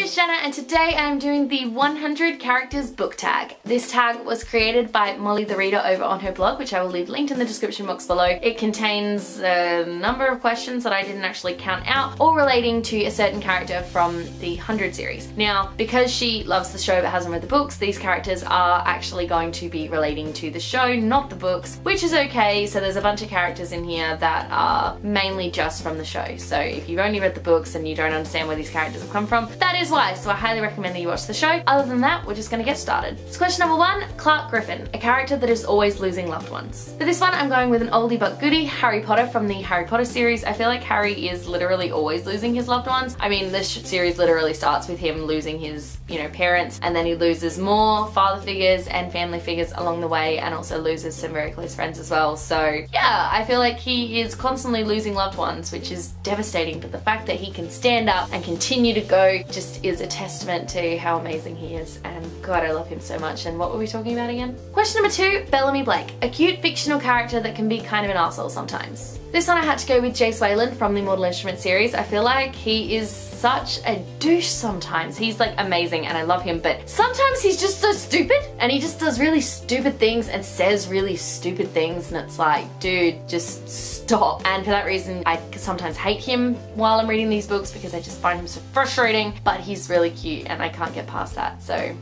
name is Jenna and today I'm doing the 100 characters book tag. This tag was created by Mollie the Reader over on her blog, which I will leave linked in the description box below. It contains a number of questions that I didn't actually count out, all relating to a certain character from the 100 series. Now, because she loves the show but hasn't read the books, these characters are actually going to be relating to the show, not the books, which is okay. So there's a bunch of characters in here that are mainly just from the show. So if you've only read the books and you don't understand where these characters have come from, that is So I highly recommend that you watch the show. Other than that, we're just gonna get started. So question number one, Clarke Griffin, a character that is always losing loved ones. For this one, I'm going with an oldie but goodie, Harry Potter from the Harry Potter series. I feel like Harry is literally always losing his loved ones. I mean, this series literally starts with him losing his, you know, parents, and then he loses more father figures and family figures along the way, and also loses some very close friends as well. So yeah, I feel like he is constantly losing loved ones, which is devastating, but the fact that he can stand up and continue to go just is a testament to how amazing he is, and God, I love him so much. And what were we talking about again? Question number two, Bellamy Blake, a cute fictional character that can be kind of an asshole sometimes. This one I had to go with Jace Wayland from the Mortal Instrument series. I feel like he is such a douche sometimes. He's like amazing and I love him, but sometimes he's just so stupid and he just does really stupid things and says really stupid things and it's like, dude, just stop. And for that reason, I sometimes hate him while I'm reading these books because I just find him so frustrating, but he's really cute and I can't get past that. So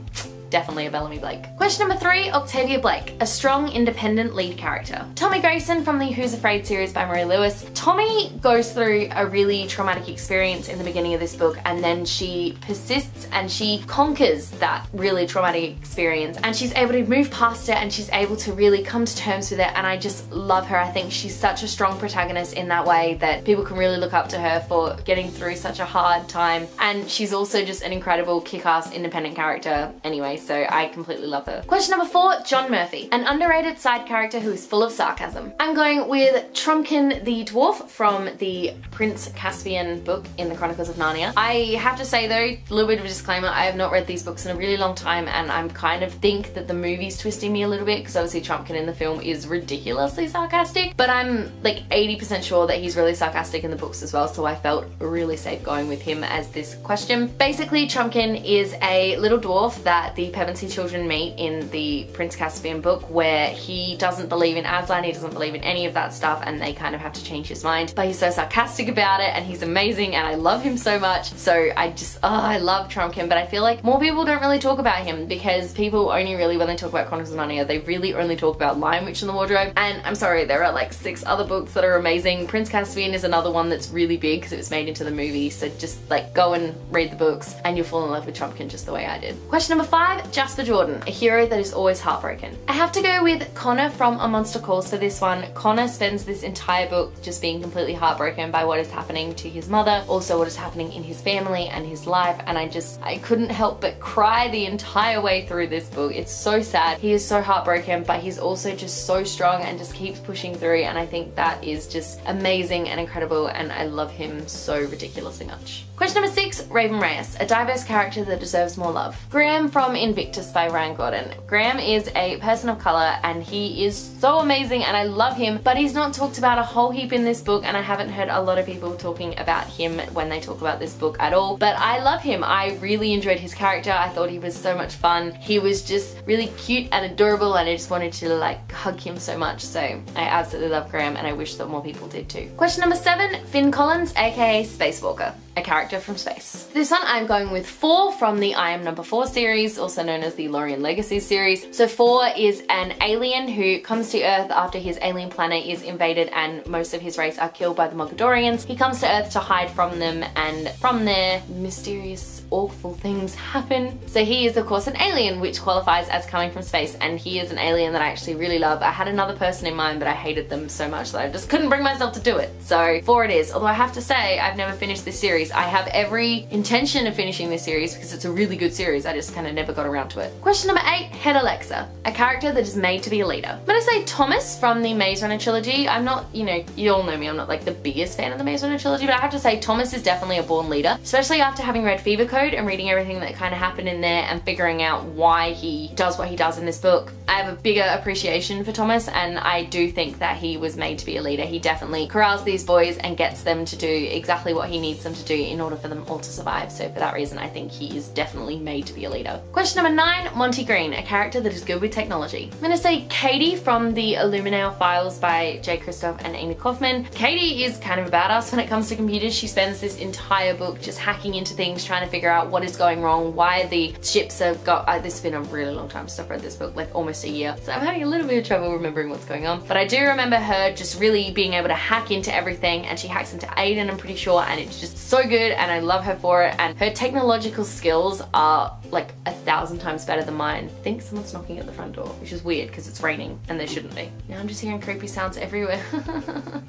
definitely a Bellamy Blake. Question number three, Octavia Blake, a strong, independent lead character. Tommi Grayson from the Who's Afraid series by Maria Lewis. Tommi goes through a really traumatic experience in the beginning of this book and then she persists and she conquers that really traumatic experience and she's able to move past it and she's able to really come to terms with it and I just love her. I think she's such a strong protagonist in that way that people can really look up to her for getting through such a hard time and she's also just an incredible kick-ass independent character anyway so I completely love her. Question number four, John Murphy, an underrated side character who is full of sarcasm. I'm going with Trumpkin the Dwarf from the Prince Caspian book in the Chronicles of Narnia. I have to say though, a little bit of a disclaimer, I have not read these books in a really long time and I'm kind of think that the movie's twisting me a little bit because obviously Trumpkin in the film is ridiculously sarcastic, but I'm like 80% sure that he's really sarcastic in the books as well, so I felt really safe going with him as this question. Basically, Trumpkin is a little dwarf that the Pevensie children meet in the Prince Caspian book where he doesn't believe in Aslan, he doesn't believe in any of that stuff and they kind of have to change his mind. But he's so sarcastic about it and he's amazing and I love him so much. So I just, oh, I love Trumpkin, but I feel like more people don't really talk about him because people only really, when they talk about Chronicles of Narnia, they really only talk about Lion Witch in the Wardrobe. And I'm sorry, there are like six other books that are amazing. Prince Caspian is another one that's really big because it was made into the movie. So just like go and read the books and you'll fall in love with Trumpkin just the way I did. Question number five, Jasper Jordan, a hero that is always heartbroken. I have to go with Conor from A Monster Calls for this one. Conor spends this entire book just being completely heartbroken by what is happening to his mother, also what is happening in his family and his life, and I just, I couldn't help but cry the entire way through this book. It's so sad. He is so heartbroken, but he's also just so strong and just keeps pushing through, and I think that is just amazing and incredible, and I love him so ridiculously much. Question number six, Raven Reyes, a diverse character that deserves more love. Gram from Invictus by Ryan Graudin. Gram is a person of color and he is so amazing and I love him, but he's not talked about a whole heap in this book and I haven't heard a lot of people talking about him when they talk about this book at all. But I love him. I really enjoyed his character. I thought he was so much fun. He was just really cute and adorable and I just wanted to like hug him so much. So I absolutely love Gram and I wish that more people did too. Question number seven, Finn Collins, aka Spacewalker a character from space. This one I'm going with 4 from the I Am Number 4 series, also known as the Lorien Legacy series. So 4 is an alien who comes to Earth after his alien planet is invaded and most of his race are killed by the Mogadorians. He comes to Earth to hide from them and from there, mysterious awful things happen. So he is of course an alien which qualifies as coming from space and he is an alien that I actually really love. I had another person in mind but I hated them so much that I just couldn't bring myself to do it. So four it is. Although I have to say I've never finished this series. I have every intention of finishing this series because it's a really good series. I just kind of never got around to it. Question number eight, Heda Lexa, a character that is made to be a leader. I'm gonna say Thomas from the Maze Runner trilogy. I'm not, you know, you all know me, I'm not like the biggest fan of the Maze Runner trilogy, but I have to say Thomas is definitely a born leader, especially after having read Fever Code and reading everything that kind of happened in there and figuring out why he does what he does in this book. I have a bigger appreciation for Thomas and I do think that he was made to be a leader. He definitely corrals these boys and gets them to do exactly what he needs them to do in order for them all to survive. So for that reason, I think he is definitely made to be a leader. Question number nine, Monty Green, a character that is good with technology. I'm gonna say Kady from the Illuminae files by Jay Kristoff and Amie Kaufman. Kady is kind of a badass when it comes to computers. She spends this entire book just hacking into things, trying to figure out what is going wrong, why the ships have got, uh, this has been a really long time since I've read this book, like almost a year. So I'm having a little bit of trouble remembering what's going on. But I do remember her just really being able to hack into everything and she hacks into AIDAN, I'm pretty sure, and it's just so good and I love her for it. And her technological skills are like a thousand times better than mine. I think someone's knocking at the front door, which is weird because it's raining and there shouldn't be. Now I'm just hearing creepy sounds everywhere.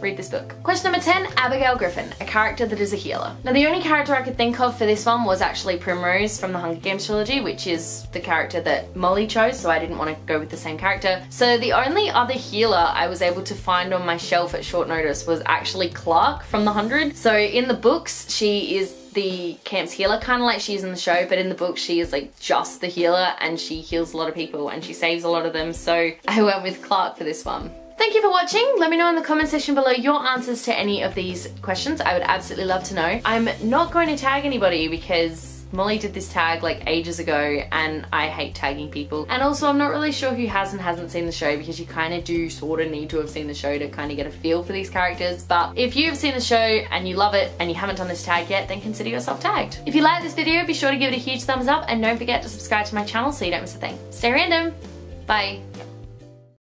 Read this book. Question number 10, Abigail Griffin, a character that is a healer. Now the only character I could think of for this one was actually Primrose from the Hunger Games trilogy, which is the character that Mollie chose, so I didn't want to go with the same character. So the only other healer I was able to find on my shelf at short notice was actually Clarke from the 100. So in the books, she is the camp's healer, kind of like she is in the show, but in the book she is like just the healer and she heals a lot of people and she saves a lot of them. So I went with Clarke for this one. Thank you for watching. Let me know in the comment section below your answers to any of these questions. I would absolutely love to know. I'm not going to tag anybody because Mollie did this tag like ages ago and I hate tagging people. And also I'm not really sure who has and hasn't seen the show because you kind of do sort of need to have seen the show to kind of get a feel for these characters. But if you've seen the show and you love it and you haven't done this tag yet, then consider yourself tagged. If you like this video, be sure to give it a huge thumbs up and don't forget to subscribe to my channel so you don't miss a thing. Stay random. Bye.